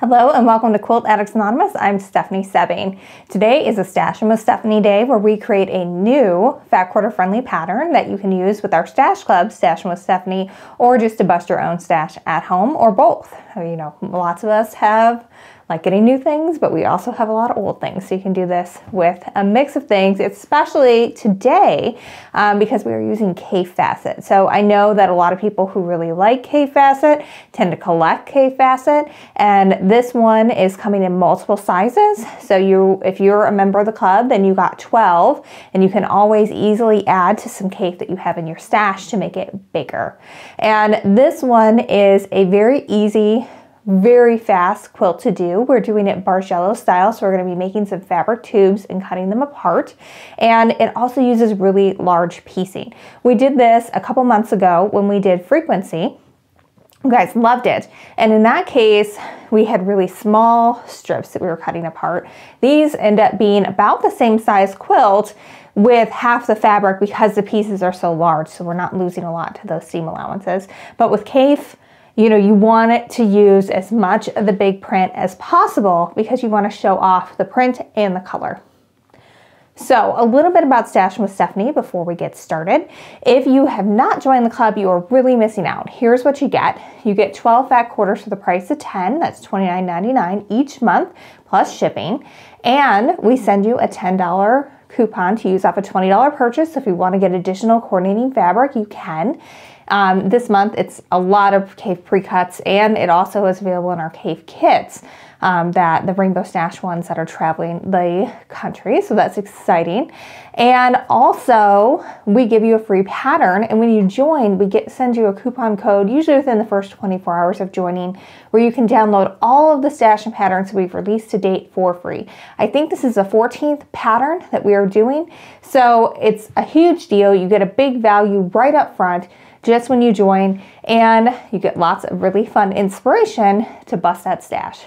Hello and welcome to Quilt Addicts Anonymous. I'm Stephanie Soebbing. Today is a Stashing with Stephanie Day where we create a new fat quarter friendly pattern that you can use with our Stash Club, Stashing with Stephanie, or just to bust your own stash at home or both. You know, lots of us have like getting new things, but we also have a lot of old things. So you can do this with a mix of things, especially today um, because we are using Kaffe Fassett. So I know that a lot of people who really like Kaffe Fassett tend to collect Kaffe Fassett and this one is coming in multiple sizes. So you, if you're a member of the club, then you got 12 and you can always easily add to some cake that you have in your stash to make it bigger. And this one is a very easy very fast quilt to do. We're doing it Bargello style, so we're going to be making some fabric tubes and cutting them apart. And it also uses really large piecing. We did this a couple months ago when we did frequency. You guys loved it. And in that case, we had really small strips that we were cutting apart. These end up being about the same size quilt with half the fabric because the pieces are so large, so we're not losing a lot to those seam allowances. But with Kaffe, you know, you want it to use as much of the big print as possible because you want to show off the print and the color. So a little bit about Stashing with Stephanie before we get started. If you have not joined the club, you are really missing out. Here's what you get. You get 12 fat quarters for the price of 10. That's $29.99 each month plus shipping. And we send you a $10 coupon to use off a $20 purchase. So if you want to get additional coordinating fabric, you can. Um, this month, it's a lot of Kaffe pre-cuts, and it also is available in our Kaffe kits. Um, that the Rainbow Stash ones that are traveling the country. So that's exciting. And also, we give you a free pattern. And when you join, we get send you a coupon code, usually within the first 24 hours of joining, where you can download all of the stash and patterns we've released to date for free. I think this is the 14th pattern that we are doing. So it's a huge deal. You get a big value right up front just when you join, and you get lots of really fun inspiration to bust that stash.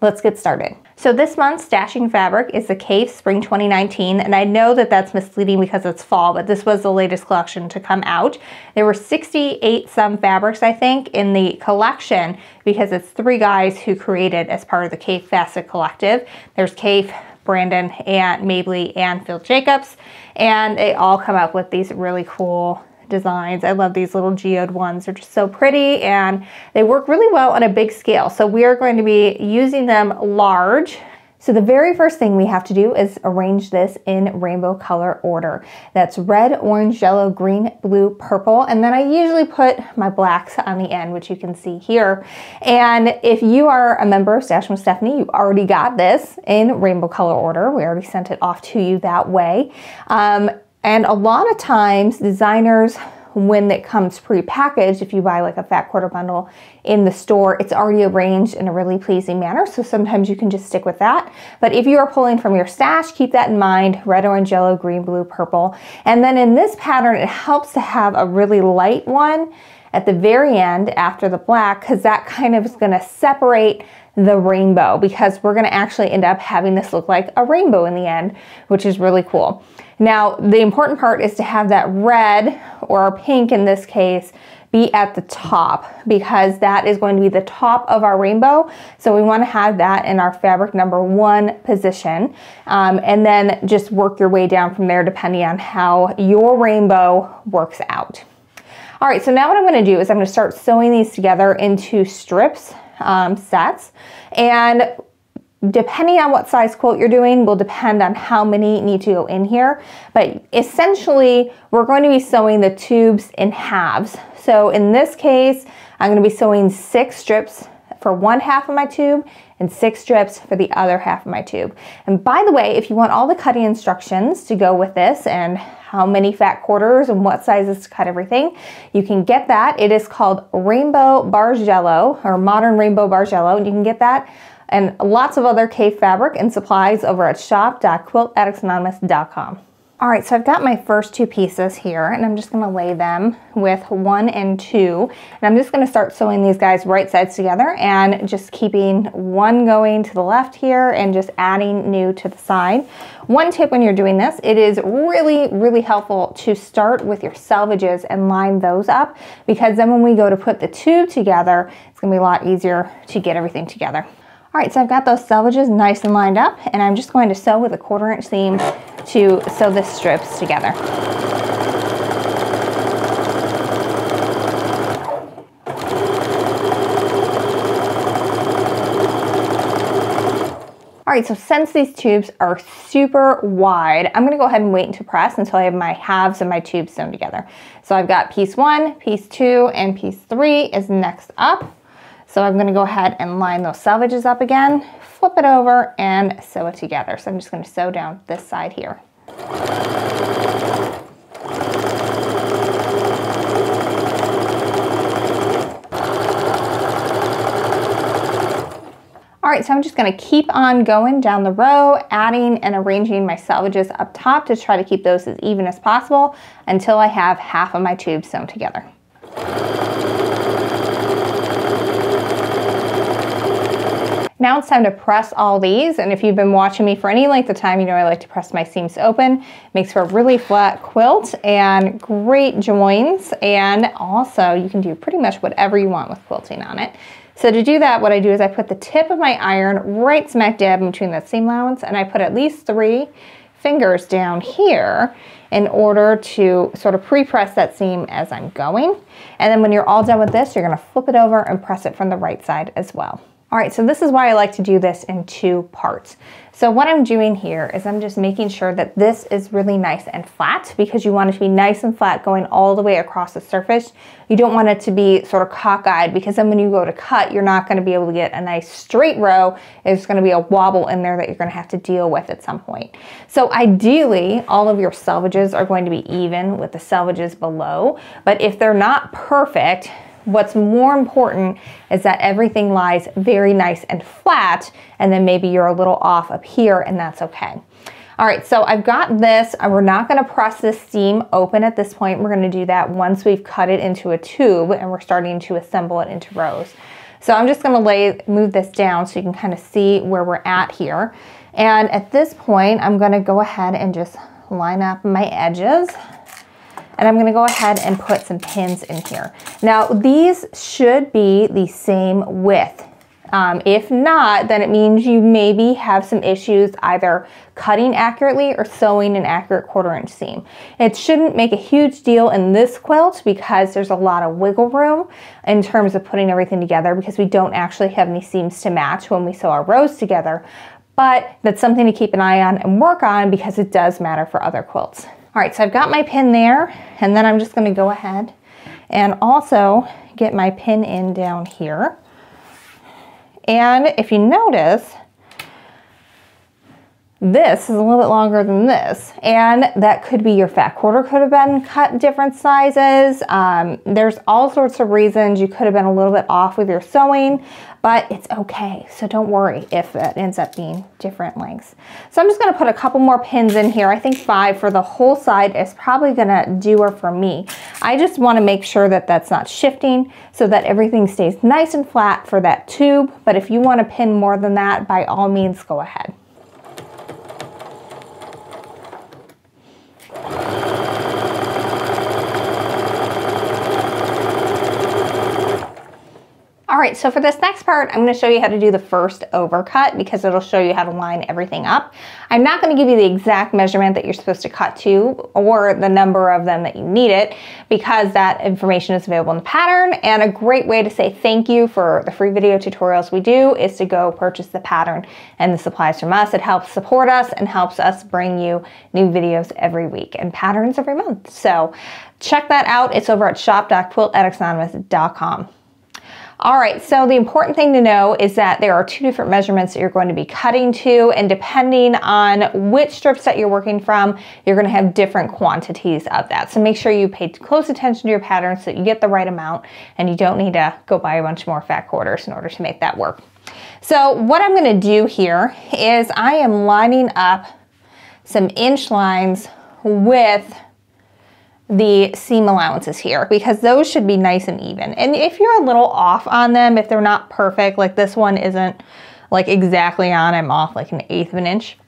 Let's get started. So this month's stashing fabric is the Kaffe Spring 2019, and I know that that's misleading because it's fall, but this was the latest collection to come out. There were 68 some fabrics, I think, in the collection because it's three guys who created as part of the Kaffe Fassett Collective. There's Kaffe, Brandon, and Mably, and Phil Jacobs, and they all come up with these really cool designs. I love these little geode ones. They're just so pretty and they work really well on a big scale. So we are going to be using them large. So the very first thing we have to do is arrange this in rainbow color order. That's red, orange, yellow, green, blue, purple, and then I usually put my blacks on the end, which you can see here. And if you are a member of Stash with Stephanie, you already got this in rainbow color order. We already sent it off to you that way. Um, and a lot of times designers, when it comes pre-packaged, if you buy like a fat quarter bundle in the store, it's already arranged in a really pleasing manner. So sometimes you can just stick with that. But if you are pulling from your stash, keep that in mind, red, orange, yellow, green, blue, purple. And then in this pattern, it helps to have a really light one at the very end after the black, because that kind of is gonna separate the rainbow because we're gonna actually end up having this look like a rainbow in the end, which is really cool. Now, the important part is to have that red or pink in this case be at the top because that is going to be the top of our rainbow. So we wanna have that in our fabric number one position. Um, and then just work your way down from there depending on how your rainbow works out. All right, so now what I'm gonna do is I'm gonna start sewing these together into strips um, sets. And depending on what size quilt you're doing will depend on how many need to go in here. But essentially, we're going to be sewing the tubes in halves. So in this case, I'm going to be sewing six strips for one half of my tube and six strips for the other half of my tube. And by the way, if you want all the cutting instructions to go with this and how many fat quarters and what sizes to cut everything, you can get that. It is called Rainbow Bargello or Modern Rainbow Bargello. And you can get that and lots of other Kaffe fabric and supplies over at shop.quiltaddictsanonymous.com. All right, so I've got my first two pieces here and I'm just gonna lay them with one and two. And I'm just gonna start sewing these guys right sides together and just keeping one going to the left here and just adding new to the side. One tip when you're doing this, it is really, really helpful to start with your selvages and line those up because then when we go to put the tube together, it's gonna be a lot easier to get everything together. All right, so I've got those selvages nice and lined up and I'm just going to sew with a quarter inch seam to sew the strips together. All right, so since these tubes are super wide, I'm gonna go ahead and wait to press until I have my halves of my tubes sewn together. So I've got piece one, piece two, and piece three is next up. So I'm gonna go ahead and line those selvages up again, flip it over and sew it together. So I'm just gonna sew down this side here. All right, so I'm just gonna keep on going down the row, adding and arranging my selvages up top to try to keep those as even as possible until I have half of my tubes sewn together. Now it's time to press all these, and if you've been watching me for any length of time, you know I like to press my seams open. Makes for a really flat quilt and great joins, and also you can do pretty much whatever you want with quilting on it. So to do that, what I do is I put the tip of my iron right smack dab between that seam allowance, and I put at least three fingers down here in order to sort of pre-press that seam as I'm going. And then when you're all done with this, you're gonna flip it over and press it from the right side as well. All right, so this is why I like to do this in two parts. So what I'm doing here is I'm just making sure that this is really nice and flat because you want it to be nice and flat going all the way across the surface. You don't want it to be sort of cockeyed because then when you go to cut, you're not gonna be able to get a nice straight row. It's gonna be a wobble in there that you're gonna have to deal with at some point. So ideally, all of your selvages are going to be even with the selvages below, but if they're not perfect, What's more important is that everything lies very nice and flat, and then maybe you're a little off up here, and that's okay. All right, so I've got this. Uh, we're not gonna press this seam open at this point. We're gonna do that once we've cut it into a tube and we're starting to assemble it into rows. So I'm just gonna lay, move this down so you can kind of see where we're at here. And at this point, I'm gonna go ahead and just line up my edges and I'm gonna go ahead and put some pins in here. Now these should be the same width. Um, if not, then it means you maybe have some issues either cutting accurately or sewing an accurate quarter inch seam. It shouldn't make a huge deal in this quilt because there's a lot of wiggle room in terms of putting everything together because we don't actually have any seams to match when we sew our rows together. But that's something to keep an eye on and work on because it does matter for other quilts. All right, so I've got my pin there, and then I'm just gonna go ahead and also get my pin in down here. And if you notice, this is a little bit longer than this, and that could be your fat quarter could have been cut different sizes. Um, there's all sorts of reasons you could have been a little bit off with your sewing, but it's okay. So don't worry if it ends up being different lengths. So I'm just gonna put a couple more pins in here. I think five for the whole side is probably gonna do her for me. I just wanna make sure that that's not shifting so that everything stays nice and flat for that tube. But if you wanna pin more than that, by all means, go ahead. Right, so for this next part, I'm gonna show you how to do the first overcut because it'll show you how to line everything up. I'm not gonna give you the exact measurement that you're supposed to cut to or the number of them that you need it because that information is available in the pattern and a great way to say thank you for the free video tutorials we do is to go purchase the pattern and the supplies from us. It helps support us and helps us bring you new videos every week and patterns every month. So check that out. It's over at shop.quiltaddictsanonymous.com. All right, so the important thing to know is that there are two different measurements that you're going to be cutting to, and depending on which strips that you're working from, you're gonna have different quantities of that. So make sure you pay close attention to your pattern so that you get the right amount, and you don't need to go buy a bunch more fat quarters in order to make that work. So what I'm gonna do here is I am lining up some inch lines with the seam allowances here because those should be nice and even. And if you're a little off on them, if they're not perfect, like this one isn't like exactly on, I'm off like an eighth of an inch,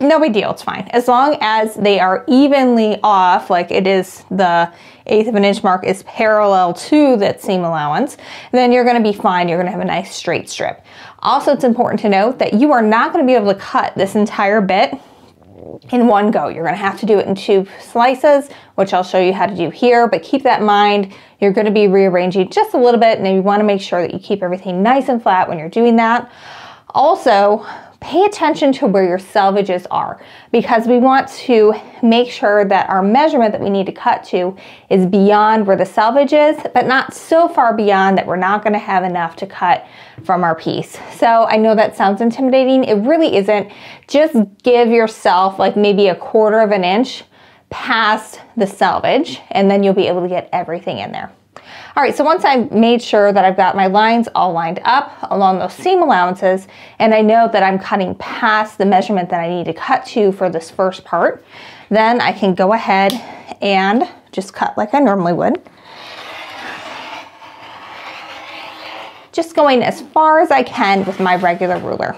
no big deal, it's fine. As long as they are evenly off, like it is the eighth of an inch mark is parallel to that seam allowance, then you're gonna be fine. You're gonna have a nice straight strip. Also, it's important to note that you are not gonna be able to cut this entire bit in one go. You're gonna have to do it in two slices, which I'll show you how to do here, but keep that in mind. You're gonna be rearranging just a little bit and you wanna make sure that you keep everything nice and flat when you're doing that. Also, pay attention to where your selvages are because we want to make sure that our measurement that we need to cut to is beyond where the selvage is, but not so far beyond that we're not gonna have enough to cut from our piece. So I know that sounds intimidating. It really isn't. Just give yourself like maybe a quarter of an inch past the selvage and then you'll be able to get everything in there. All right, so once I've made sure that I've got my lines all lined up along those seam allowances, and I know that I'm cutting past the measurement that I need to cut to for this first part, then I can go ahead and just cut like I normally would. Just going as far as I can with my regular ruler.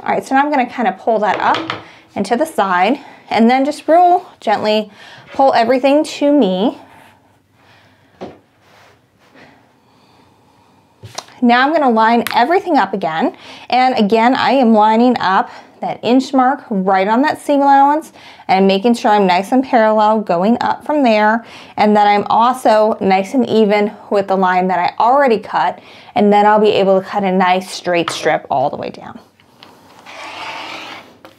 All right, so now I'm gonna kind of pull that up and to the side, and then just real gently pull everything to me Now I'm gonna line everything up again. And again, I am lining up that inch mark right on that seam allowance and making sure I'm nice and parallel going up from there. And that I'm also nice and even with the line that I already cut. And then I'll be able to cut a nice straight strip all the way down.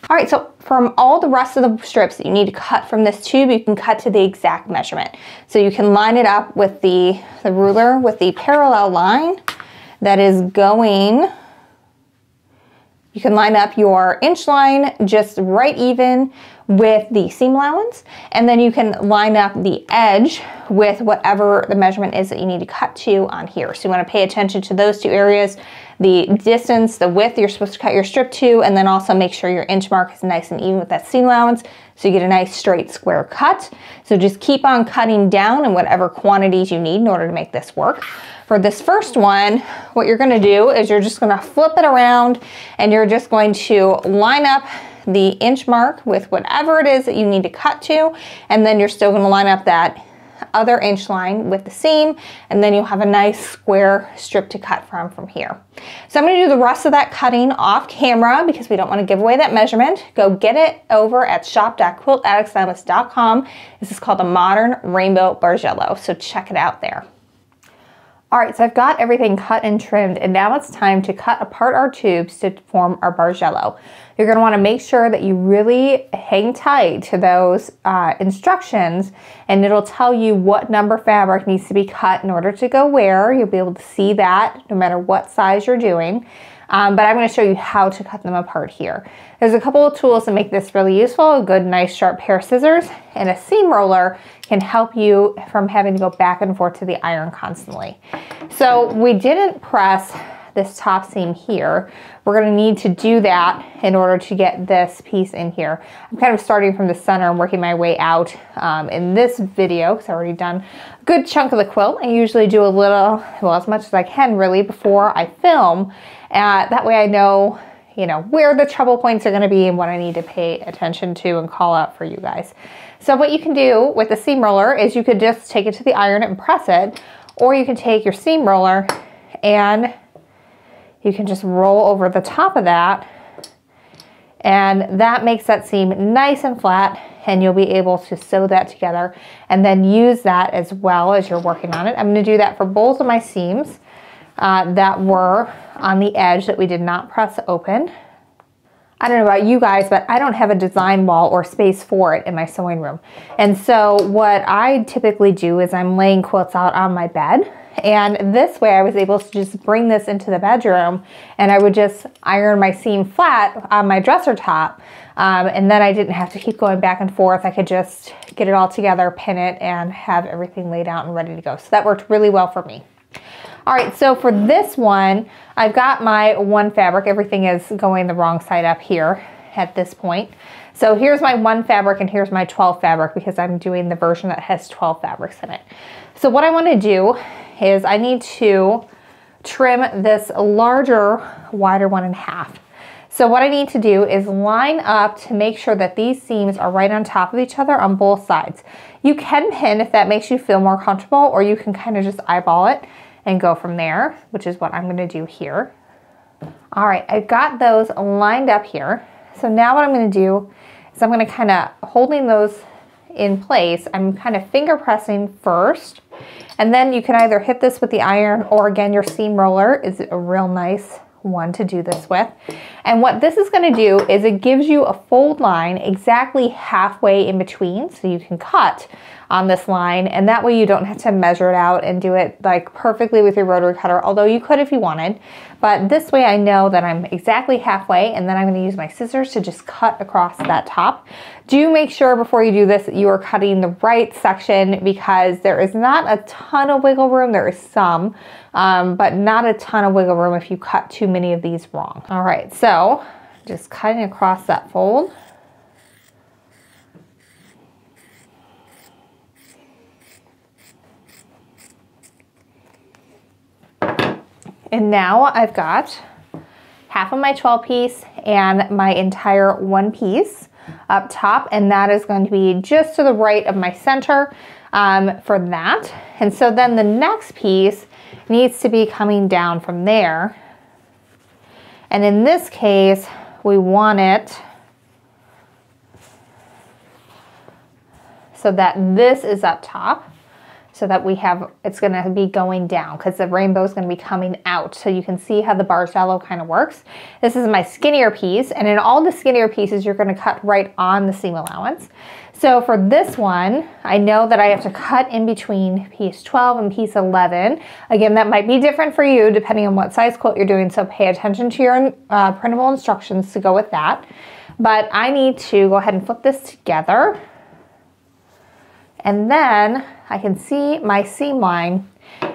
All right, so from all the rest of the strips that you need to cut from this tube, you can cut to the exact measurement. So you can line it up with the, the ruler with the parallel line that is going, you can line up your inch line just right even with the seam allowance and then you can line up the edge with whatever the measurement is that you need to cut to on here. So you want to pay attention to those two areas, the distance, the width you're supposed to cut your strip to, and then also make sure your inch mark is nice and even with that seam allowance so you get a nice straight square cut. So just keep on cutting down in whatever quantities you need in order to make this work. For this first one, what you're gonna do is you're just gonna flip it around and you're just going to line up the inch mark with whatever it is that you need to cut to, and then you're still gonna line up that other inch line with the seam, and then you'll have a nice square strip to cut from from here. So I'm gonna do the rest of that cutting off camera because we don't wanna give away that measurement. Go get it over at shop.quiltaddictsanonymous.com. This is called the Modern Rainbow Bargello, so check it out there. All right, so I've got everything cut and trimmed and now it's time to cut apart our tubes to form our bargello. You're gonna wanna make sure that you really hang tight to those uh, instructions and it'll tell you what number fabric needs to be cut in order to go where. You'll be able to see that no matter what size you're doing. Um, but I'm going to show you how to cut them apart here. There's a couple of tools that make this really useful. A good, nice, sharp pair of scissors and a seam roller can help you from having to go back and forth to the iron constantly. So we didn't press this top seam here. We're gonna need to do that in order to get this piece in here. I'm kind of starting from the center and working my way out um, in this video because I've already done a good chunk of the quilt. I usually do a little, well, as much as I can really before I film. That way I know you know, where the trouble points are gonna be and what I need to pay attention to and call out for you guys. So what you can do with the seam roller is you could just take it to the iron and press it, or you can take your seam roller and you can just roll over the top of that and that makes that seam nice and flat and you'll be able to sew that together and then use that as well as you're working on it. I'm gonna do that for both of my seams uh, that were on the edge that we did not press open. I don't know about you guys, but I don't have a design wall or space for it in my sewing room. And so what I typically do is I'm laying quilts out on my bed and this way I was able to just bring this into the bedroom and I would just iron my seam flat on my dresser top. Um, and then I didn't have to keep going back and forth. I could just get it all together, pin it, and have everything laid out and ready to go. So that worked really well for me. All right, so for this one, I've got my one fabric. Everything is going the wrong side up here. at this point. So here's my one fabric and here's my 12 fabric because I'm doing the version that has 12 fabrics in it. So what I wanna do is I need to trim this larger, wider one in half. So what I need to do is line up to make sure that these seams are right on top of each other on both sides. You can pin if that makes you feel more comfortable or you can kind of just eyeball it and go from there, which is what I'm gonna do here. All right, I've got those lined up here. So now what I'm gonna do is I'm gonna kind of holding those in place, I'm kind of finger pressing first, and then you can either hit this with the iron or again, your seam roller is a real nice one to do this with. And what this is gonna do is it gives you a fold line exactly halfway in between so you can cut on this line and that way you don't have to measure it out and do it like perfectly with your rotary cutter, although you could if you wanted. But this way I know that I'm exactly halfway and then I'm gonna use my scissors to just cut across that top. Do make sure before you do this that you are cutting the right section because there is not a ton of wiggle room, there is some, um, but not a ton of wiggle room if you cut too many of these wrong. All right, so just cutting across that fold. And now I've got half of my 12 piece and my entire one piece up top and that is going to be just to the right of my center um, for that. And so then the next piece needs to be coming down from there. And in this case, we want it so that this is up top so that we have, it's gonna be going down because the rainbow is gonna be coming out. So you can see how the bargello kind of works. This is my skinnier piece and in all the skinnier pieces, you're gonna cut right on the seam allowance. So for this one, I know that I have to cut in between piece 12 and piece 11. Again, that might be different for you depending on what size quilt you're doing, so pay attention to your uh, printable instructions to go with that. But I need to go ahead and flip this together. And then I can see my seam line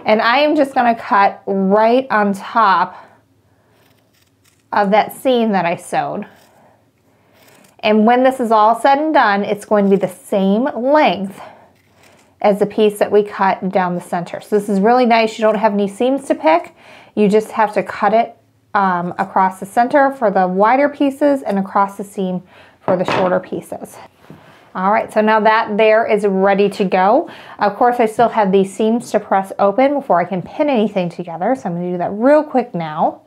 and I am just gonna cut right on top of that seam that I sewed. And when this is all said and done, it's going to be the same length as the piece that we cut down the center. So this is really nice. You don't have any seams to pick. You just have to cut it um, across the center for the wider pieces and across the seam for the shorter pieces. All right, so now that there is ready to go. Of course, I still have these seams to press open before I can pin anything together. So I'm gonna do that real quick now.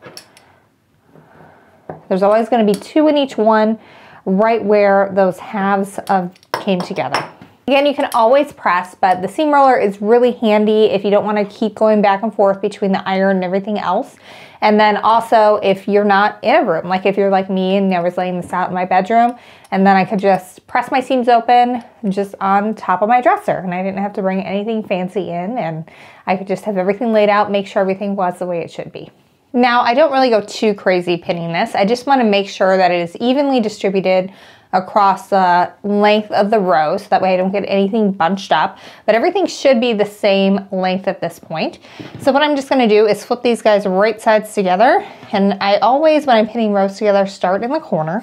There's always gonna be two in each one right where those halves of came together. Again, you can always press, but the seam roller is really handy if you don't want to keep going back and forth between the iron and everything else. And then also if you're not in a room, like if you're like me and I was laying this out in my bedroom, and then I could just press my seams open just on top of my dresser and I didn't have to bring anything fancy in and I could just have everything laid out, make sure everything was the way it should be. Now, I don't really go too crazy pinning this. I just want to make sure that it is evenly distributed across the length of the row so that way I don't get anything bunched up, but everything should be the same length at this point. So what I'm just gonna do is flip these guys right sides together. And I always, when I'm pinning rows together, start in the corner.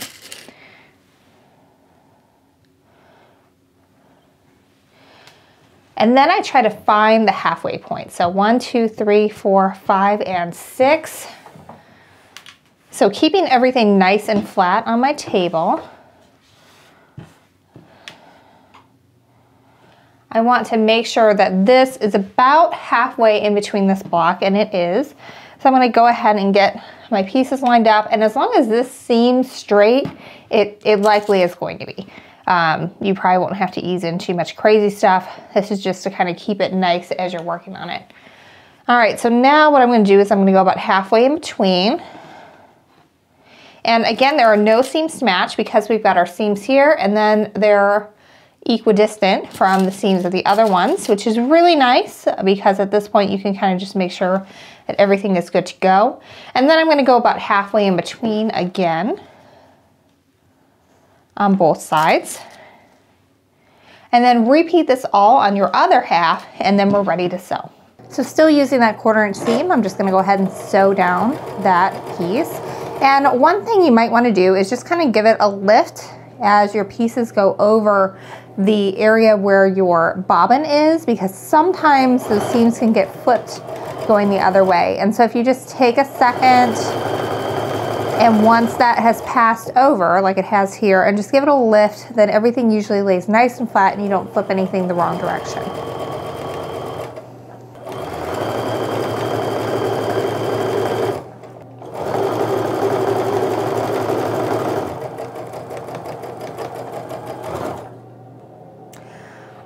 And then I try to find the halfway point. So one, two, three, four, five, and six. So keeping everything nice and flat on my table. I want to make sure that this is about halfway in between this block, and it is. So I'm gonna go ahead and get my pieces lined up, and as long as this seems straight, it, it likely is going to be. Um, you probably won't have to ease in too much crazy stuff. This is just to kind of keep it nice as you're working on it. All right, so now what I'm gonna do is I'm gonna go about halfway in between. And again, there are no seams to match because we've got our seams here and then they're equidistant from the seams of the other ones, which is really nice because at this point you can kind of just make sure that everything is good to go. And then I'm gonna go about halfway in between again on both sides. And then repeat this all on your other half and then we're ready to sew. So still using that quarter inch seam, I'm just gonna go ahead and sew down that piece. And one thing you might want to do is just kind of give it a lift as your pieces go over the area where your bobbin is because sometimes those seams can get flipped going the other way. And so if you just take a second and once that has passed over, like it has here, and just give it a lift, then everything usually lays nice and flat and you don't flip anything the wrong direction.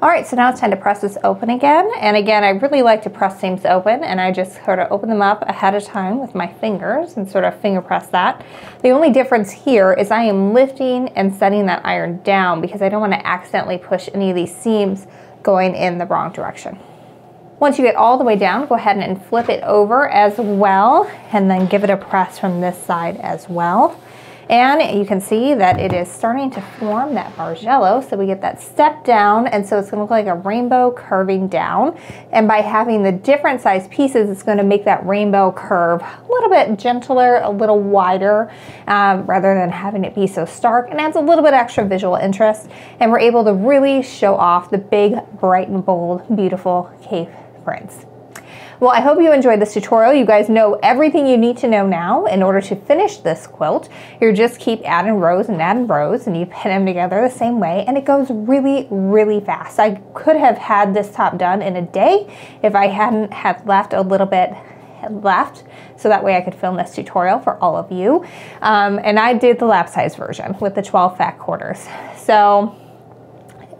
All right, so now it's time to press this open again. And again, I really like to press seams open and I just sort of open them up ahead of time with my fingers and sort of finger press that. The only difference here is I am lifting and setting that iron down because I don't want to accidentally push any of these seams going in the wrong direction. Once you get all the way down, go ahead and flip it over as well and then give it a press from this side as well. And you can see that it is starting to form that bargello. So we get that step down and so it's gonna look like a rainbow curving down. And by having the different size pieces, it's gonna make that rainbow curve a little bit gentler, a little wider, um, rather than having it be so stark and adds a little bit extra visual interest. And we're able to really show off the big, bright and bold, beautiful Kaffe prints. Well, I hope you enjoyed this tutorial. You guys know everything you need to know now in order to finish this quilt. You just keep adding rows and adding rows and you pin them together the same way and it goes really, really fast. I could have had this top done in a day if I hadn't had left a little bit left so that way I could film this tutorial for all of you. Um, and I did the lap size version with the 12 fat quarters. So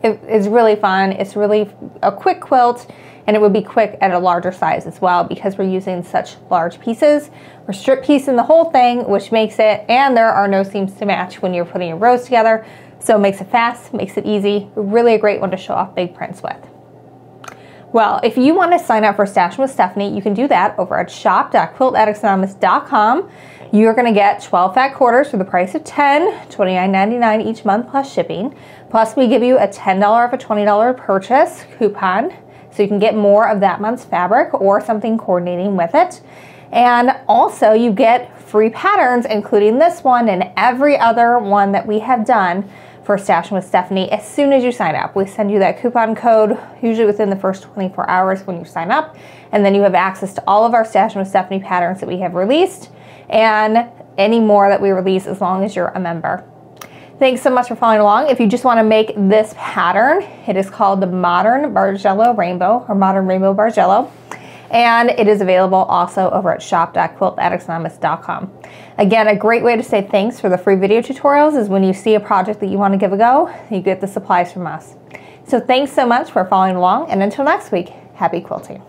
it, it's really fun. It's really a quick quilt and it would be quick at a larger size as well because we're using such large pieces. We're strip piecing the whole thing, which makes it, and there are no seams to match when you're putting your rows together. So it makes it fast, makes it easy. Really a great one to show off big prints with. Well, if you want to sign up for Stash with Stephanie, you can do that over at shop.quiltaddictsanonymous.com. You're going to get 12 fat quarters for the price of 10, $29.99 each month plus shipping. Plus, we give you a $10 off a $20 purchase coupon so you can get more of that month's fabric or something coordinating with it. And also you get free patterns, including this one and every other one that we have done for Stashing with Stephanie as soon as you sign up. We send you that coupon code usually within the first 24 hours when you sign up. And then you have access to all of our Stashing with Stephanie patterns that we have released and any more that we release as long as you're a member. Thanks so much for following along. If you just want to make this pattern, it is called the Modern Bargello Rainbow or Modern Rainbow Bargello. And it is available also over at shop.quiltaddictsanonymous.com. Again, a great way to say thanks for the free video tutorials is when you see a project that you want to give a go, you get the supplies from us. So thanks so much for following along, and until next week, happy quilting.